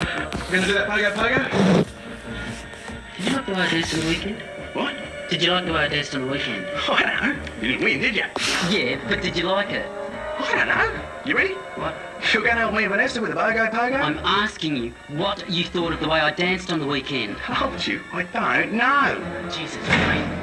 You gonna do that pogo pogo? Did you like the way I danced on the weekend? What? Did you like the way I danced on the weekend? I don't know. You didn't win, did you? Yeah, but did you like it? I don't know. You ready? What? You're going to help me and Vanessa with a pogo pogo? I'm asking you what you thought of the way I danced on the weekend. told you. I don't know. Jesus, Christ.